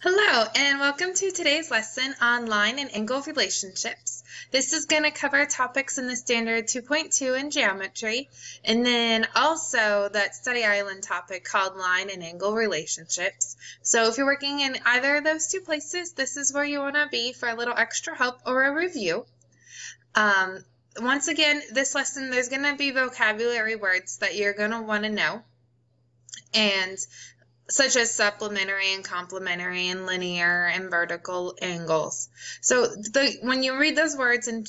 Hello, and welcome to today's lesson on line and angle relationships. This is going to cover topics in the Standard 2.2 in geometry, and then also that study island topic called line and angle relationships. So if you're working in either of those two places, this is where you want to be for a little extra help or a review. Um, once again, this lesson, there's going to be vocabulary words that you're going to want to know. And such as supplementary and complementary and linear and vertical angles. So the when you read those words in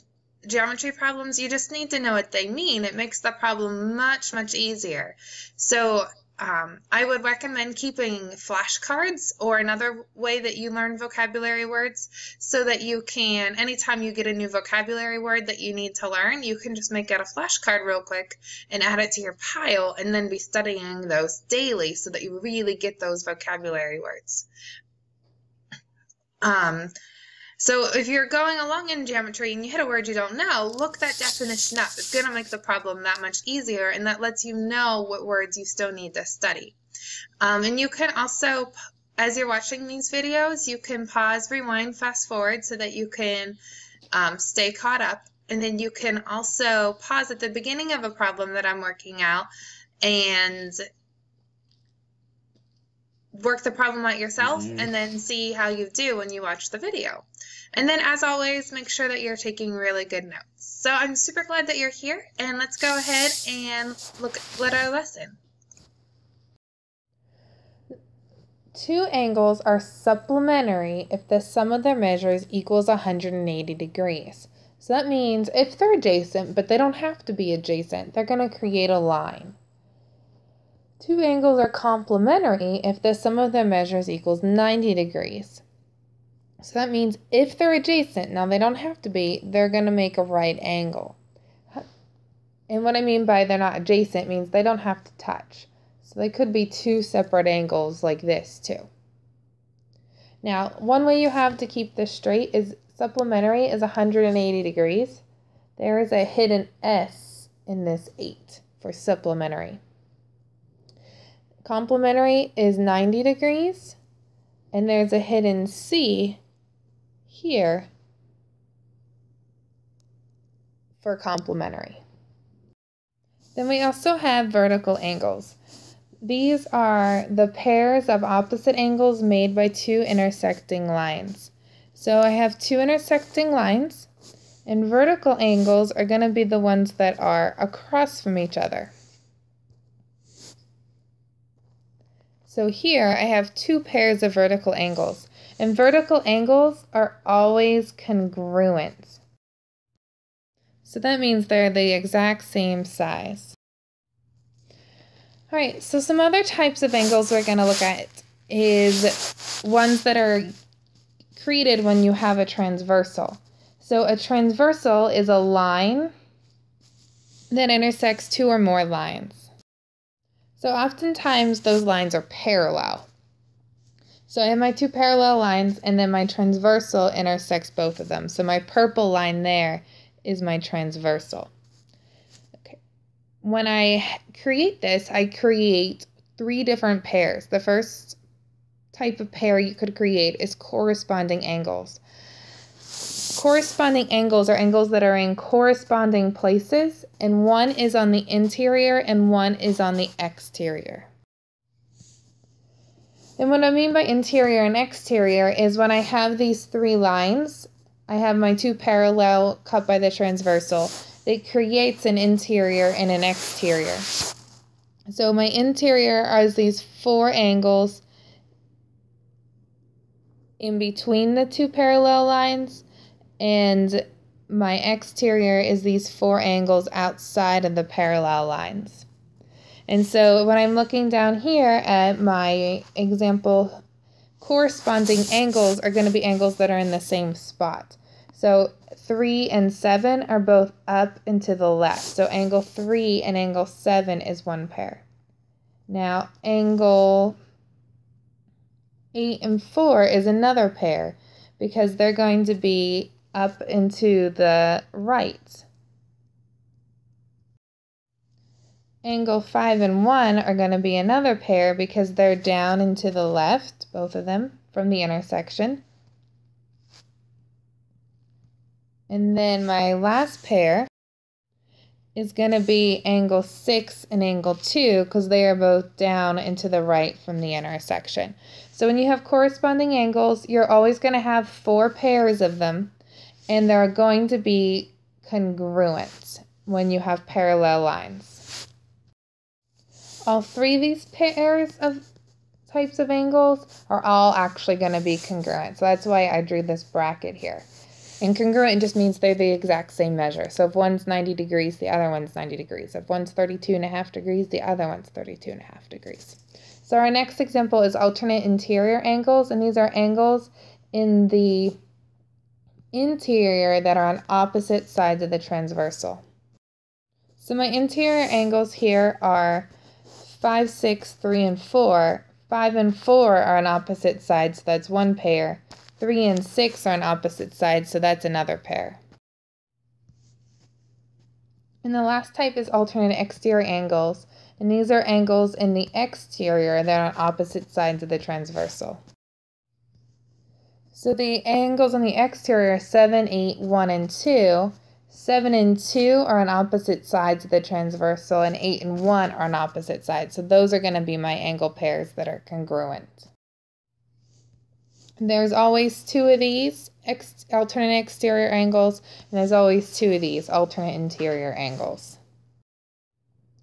geometry problems, you just need to know what they mean. It makes the problem much, much easier. So um, I would recommend keeping flashcards or another way that you learn vocabulary words so that you can, anytime you get a new vocabulary word that you need to learn, you can just make out a flashcard real quick and add it to your pile and then be studying those daily so that you really get those vocabulary words. Um, so if you're going along in geometry and you hit a word you don't know, look that definition up. It's going to make the problem that much easier, and that lets you know what words you still need to study. Um, and you can also, as you're watching these videos, you can pause, rewind, fast forward so that you can um, stay caught up. And then you can also pause at the beginning of a problem that I'm working out and work the problem out yourself mm -hmm. and then see how you do when you watch the video. And then as always, make sure that you're taking really good notes. So I'm super glad that you're here and let's go ahead and look at our lesson. Two angles are supplementary if the sum of their measures equals 180 degrees. So that means if they're adjacent, but they don't have to be adjacent, they're going to create a line. Two angles are complementary if the sum of their measures equals 90 degrees. So that means if they're adjacent, now they don't have to be, they're going to make a right angle. And what I mean by they're not adjacent means they don't have to touch. So they could be two separate angles like this too. Now, one way you have to keep this straight is supplementary is 180 degrees. There is a hidden S in this 8 for supplementary. Complementary is 90 degrees, and there's a hidden C here for complementary. Then we also have vertical angles. These are the pairs of opposite angles made by two intersecting lines. So I have two intersecting lines, and vertical angles are going to be the ones that are across from each other. So here I have two pairs of vertical angles, and vertical angles are always congruent. So that means they're the exact same size. All right, so some other types of angles we're going to look at is ones that are created when you have a transversal. So a transversal is a line that intersects two or more lines. So oftentimes those lines are parallel. So I have my two parallel lines and then my transversal intersects both of them. So my purple line there is my transversal. Okay. When I create this, I create three different pairs. The first type of pair you could create is corresponding angles. Corresponding angles are angles that are in corresponding places, and one is on the interior and one is on the exterior. And what I mean by interior and exterior is when I have these three lines, I have my two parallel cut by the transversal, it creates an interior and an exterior. So my interior are these four angles in between the two parallel lines, and my exterior is these four angles outside of the parallel lines. And so when I'm looking down here at my example, corresponding angles are going to be angles that are in the same spot. So 3 and 7 are both up and to the left. So angle 3 and angle 7 is one pair. Now angle 8 and 4 is another pair because they're going to be up into the right. Angle 5 and 1 are going to be another pair because they're down and to the left, both of them, from the intersection. And then my last pair is going to be angle 6 and angle 2 because they are both down and to the right from the intersection. So when you have corresponding angles, you're always going to have four pairs of them, and they're going to be congruent when you have parallel lines. All three of these pairs of types of angles are all actually going to be congruent. So that's why I drew this bracket here. And congruent just means they're the exact same measure. So if one's 90 degrees, the other one's 90 degrees. If one's 32 and a half degrees, the other one's 32 and a half degrees. So our next example is alternate interior angles, and these are angles in the interior that are on opposite sides of the transversal. So my interior angles here are 5, 6, 3, and 4. 5 and 4 are on opposite sides, so that's one pair. 3 and 6 are on opposite sides, so that's another pair. And the last type is alternate exterior angles, and these are angles in the exterior that are on opposite sides of the transversal. So the angles on the exterior are 7, 8, 1, and 2. 7 and 2 are on opposite sides of the transversal, and 8 and 1 are on opposite sides. So those are going to be my angle pairs that are congruent. There's always two of these ex alternate exterior angles, and there's always two of these alternate interior angles.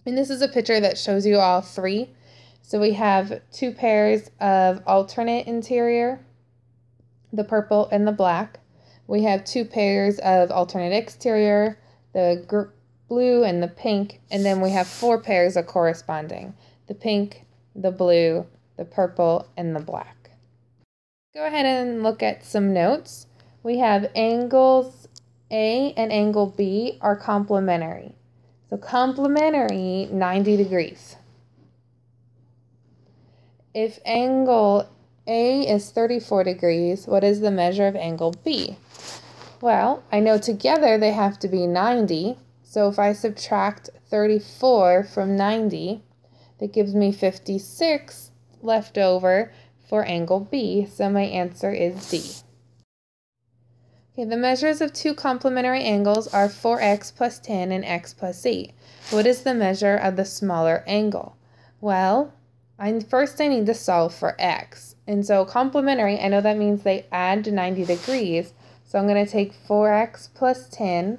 And this is a picture that shows you all three. So we have two pairs of alternate interior, the purple and the black. We have two pairs of alternate exterior, the blue and the pink, and then we have four pairs of corresponding, the pink, the blue, the purple, and the black. Go ahead and look at some notes. We have angles A and angle B are complementary. So complementary, 90 degrees. If angle A is 34 degrees, what is the measure of angle B? Well, I know together they have to be 90. So if I subtract 34 from 90, that gives me 56 left over for angle B, so my answer is D. Okay, the measures of two complementary angles are 4x plus 10 and x plus 8. What is the measure of the smaller angle? Well, I, first I need to solve for x. And so complementary, I know that means they add to 90 degrees. So I'm going to take 4x plus 10,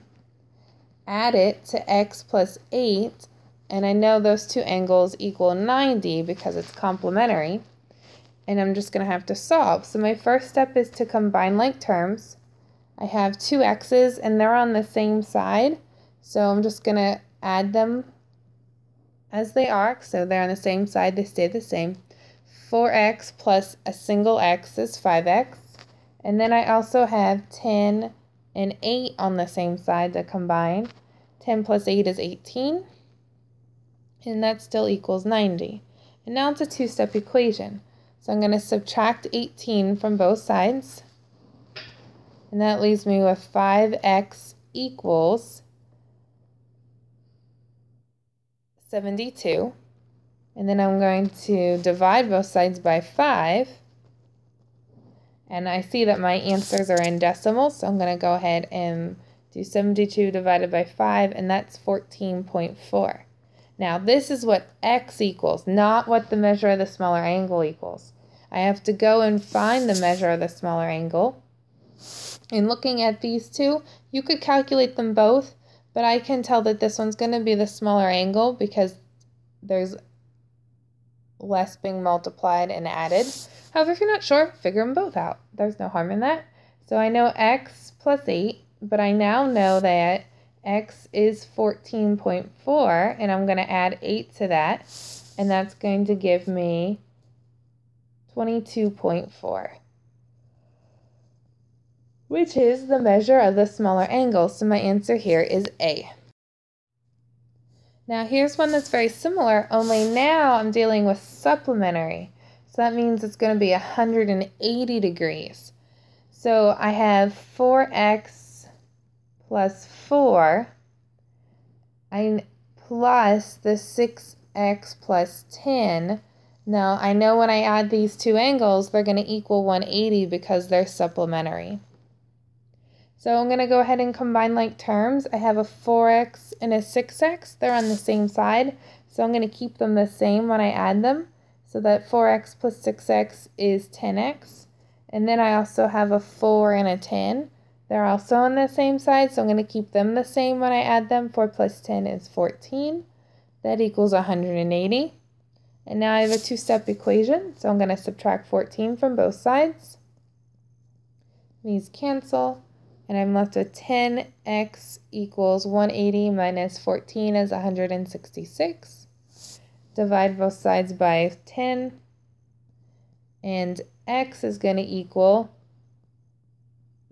add it to x plus 8, and I know those two angles equal 90 because it's complementary and I'm just going to have to solve. So my first step is to combine like terms. I have two x's and they're on the same side, so I'm just going to add them as they are. So they're on the same side, they stay the same. 4x plus a single x is 5x. And then I also have 10 and 8 on the same side to combine. 10 plus 8 is 18. And that still equals 90. And now it's a two-step equation. So I'm going to subtract 18 from both sides. And that leaves me with 5x equals 72. And then I'm going to divide both sides by 5. And I see that my answers are in decimals, so I'm going to go ahead and do 72 divided by 5, and that's 14.4. Now, this is what x equals, not what the measure of the smaller angle equals. I have to go and find the measure of the smaller angle. In looking at these two, you could calculate them both, but I can tell that this one's going to be the smaller angle because there's less being multiplied and added. However, if you're not sure, figure them both out. There's no harm in that. So I know x plus 8, but I now know that x is 14.4, and I'm going to add 8 to that, and that's going to give me 22.4, which is the measure of the smaller angle. So my answer here is A. Now here's one that's very similar, only now I'm dealing with supplementary. So that means it's going to be 180 degrees. So I have 4x plus 4 I plus the 6x plus 10 Now I know when I add these two angles, they're going to equal 180 because they're supplementary. So I'm going to go ahead and combine like terms. I have a 4x and a 6x. They're on the same side. So I'm going to keep them the same when I add them. So that 4x plus 6x is 10x. And then I also have a 4 and a 10. They're also on the same side, so I'm going to keep them the same when I add them. 4 plus 10 is 14. That equals 180. And now I have a two-step equation, so I'm going to subtract 14 from both sides. These cancel, and I'm left with 10x equals 180 minus 14 is 166. Divide both sides by 10, and x is going to equal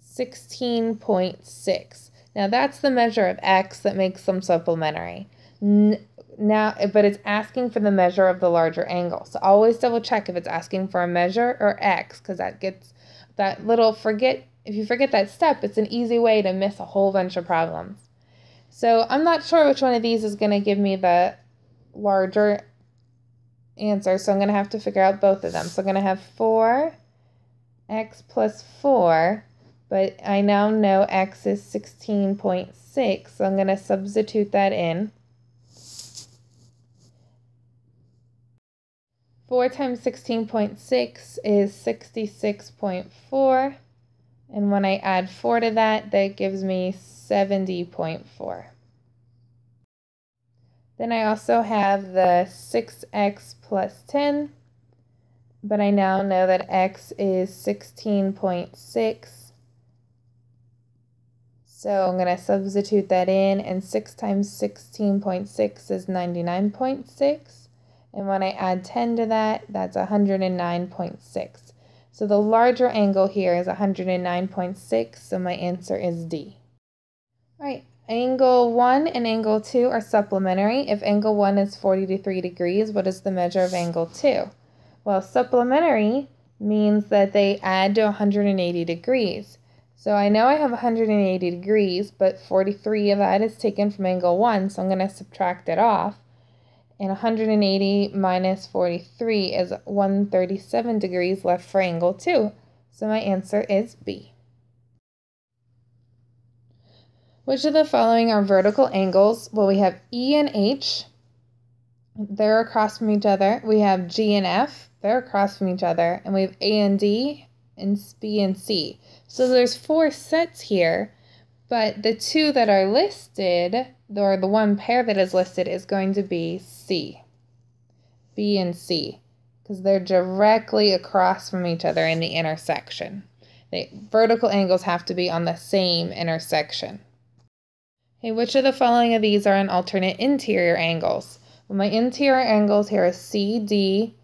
16.6. Now that's the measure of x that makes them supplementary. now, but it's asking for the measure of the larger angle. So always double check if it's asking for a measure or x because that gets that little forget. If you forget that step, it's an easy way to miss a whole bunch of problems. So I'm not sure which one of these is going to give me the larger answer. So I'm going to have to figure out both of them. So I'm going to have 4x plus 4 but I now know x is 16.6, so I'm going to substitute that in. 4 times 16.6 is 66.4, and when I add 4 to that, that gives me 70.4. Then I also have the 6x plus 10, but I now know that x is 16.6 so I'm going to substitute that in, and 6 times 16.6 is 99.6. And when I add 10 to that, that's 109.6. So the larger angle here is 109.6, so my answer is D. All right, angle 1 and angle 2 are supplementary. If angle 1 is 43 degrees, what is the measure of angle 2? Well, supplementary means that they add to 180 degrees. So I know I have 180 degrees, but 43 of that is taken from angle 1, so I'm going to subtract it off. And 180 minus 43 is 137 degrees left for angle 2. So my answer is B. Which of the following are vertical angles? Well, we have E and H. They're across from each other. We have G and F. They're across from each other. And we have A and D and B and C. So there's four sets here, but the two that are listed, or the one pair that is listed, is going to be C, B and C, because they're directly across from each other in the intersection. The vertical angles have to be on the same intersection. Okay, which of the following of these are an alternate interior angles? Well, my interior angles here are C, D,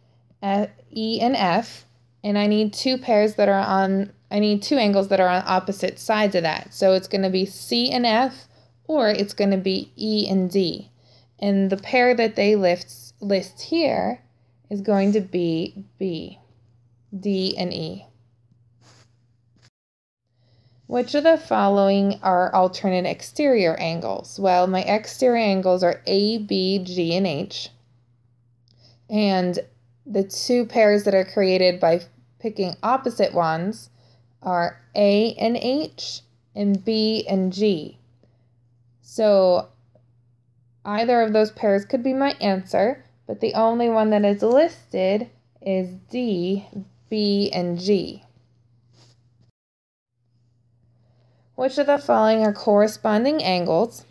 F, E, and F, and I need two pairs that are on I need two angles that are on opposite sides of that. So it's going to be C and F, or it's going to be E and D. And the pair that they list, list here is going to be B, D, and E. Which of the following are alternate exterior angles? Well, my exterior angles are A, B, G, and H. And the two pairs that are created by picking opposite ones are A and H and B and G. So either of those pairs could be my answer, but the only one that is listed is D, B, and G. Which of the following are corresponding angles?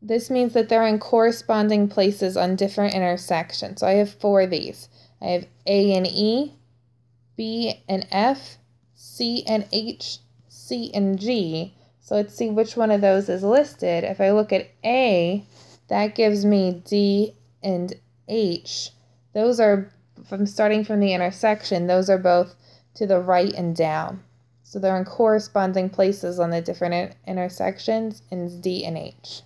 This means that they're in corresponding places on different intersections. So I have four of these. I have A and E, B and F, C and H, C and G. So let's see which one of those is listed. If I look at A, that gives me D and H. Those are, from starting from the intersection, those are both to the right and down. So they're in corresponding places on the different intersections in D and H.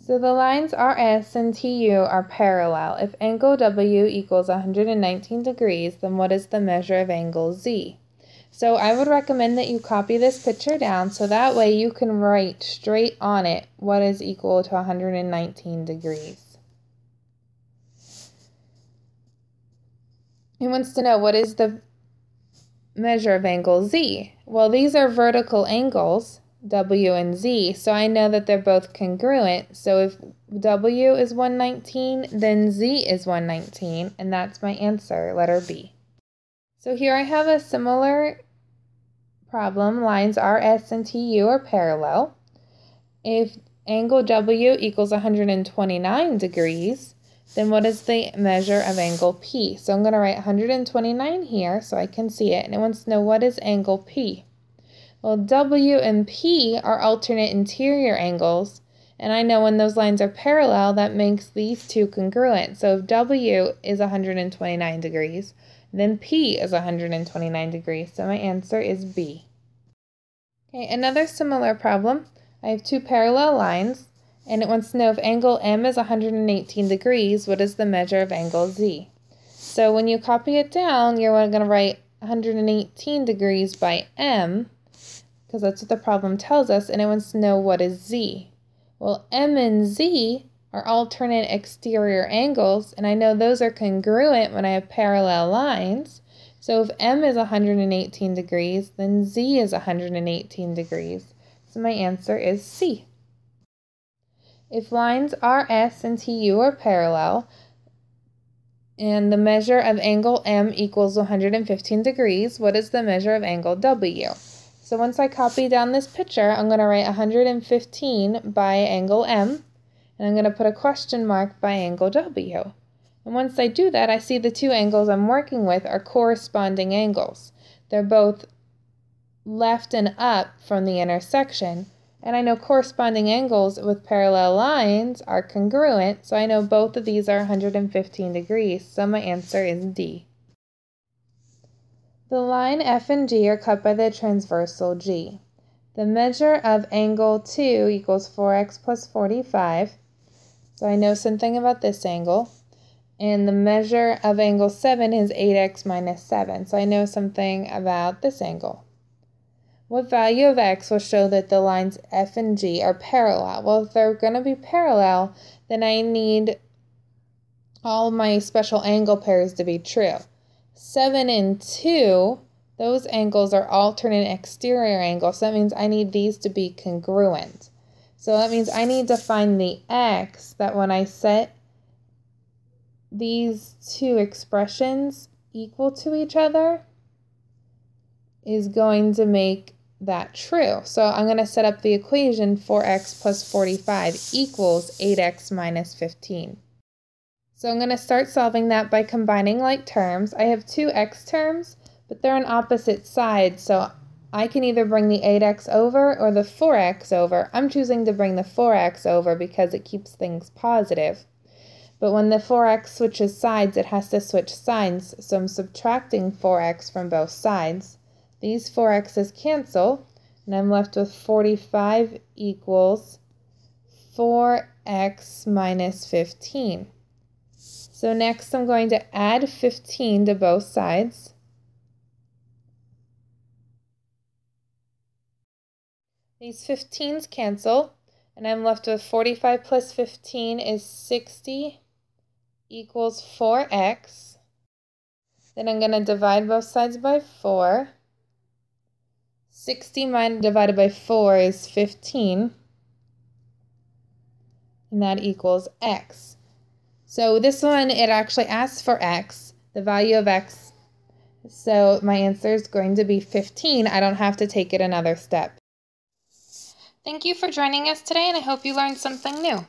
So the lines RS and TU are parallel. If angle W equals 119 degrees, then what is the measure of angle Z? So I would recommend that you copy this picture down so that way you can write straight on it what is equal to 119 degrees. He wants to know what is the measure of angle Z? Well, these are vertical angles, W and Z, so I know that they're both congruent. So if W is 119, then Z is 119, and that's my answer, letter B. So here I have a similar problem. Lines RS and TU are parallel. If angle W equals 129 degrees, then what is the measure of angle P? So I'm going to write 129 here so I can see it. And it wants to know what is angle P. Well, W and P are alternate interior angles. And I know when those lines are parallel, that makes these two congruent. So if W is 129 degrees, then P is 129 degrees. So my answer is B. Okay, another similar problem. I have two parallel lines and it wants to know if angle M is 118 degrees, what is the measure of angle Z? So when you copy it down, you're going to write 118 degrees by M, because that's what the problem tells us, and it wants to know what is Z. Well, M and Z are alternate exterior angles, and I know those are congruent when I have parallel lines. So if M is 118 degrees, then Z is 118 degrees. So my answer is C. If lines RS and TU are parallel, and the measure of angle M equals 115 degrees, what is the measure of angle W? So once I copy down this picture, I'm going to write 115 by angle M, and I'm going to put a question mark by angle W. And once I do that, I see the two angles I'm working with are corresponding angles. They're both left and up from the intersection, and I know corresponding angles with parallel lines are congruent, so I know both of these are 115 degrees, so my answer is D. The line F and G are cut by the transversal G. The measure of angle 2 equals 4x plus 45, so I know something about this angle. And the measure of angle 7 is 8x minus 7, so I know something about this angle. What value of x will show that the lines f and g are parallel? Well, if they're going to be parallel, then I need all my special angle pairs to be true. 7 and 2, those angles are alternate exterior angles. So that means I need these to be congruent. So that means I need to find the x that when I set these two expressions equal to each other is going to make that true. So I'm going to set up the equation 4x plus 45 equals 8x minus 15. So I'm going to start solving that by combining like terms. I have two x terms, but they're on opposite sides, so I can either bring the 8x over or the 4x over. I'm choosing to bring the 4x over because it keeps things positive. But when the 4x switches sides, it has to switch signs, so I'm subtracting 4x from both sides. These four x's cancel, and I'm left with 45 equals 4x minus 15. So next I'm going to add 15 to both sides. These 15s cancel, and I'm left with 45 plus 15 is 60 equals 4x. Then I'm going to divide both sides by 4. 60 divided by 4 is 15. And that equals x. So this one, it actually asks for x, the value of x. So my answer is going to be 15. I don't have to take it another step. Thank you for joining us today, and I hope you learned something new.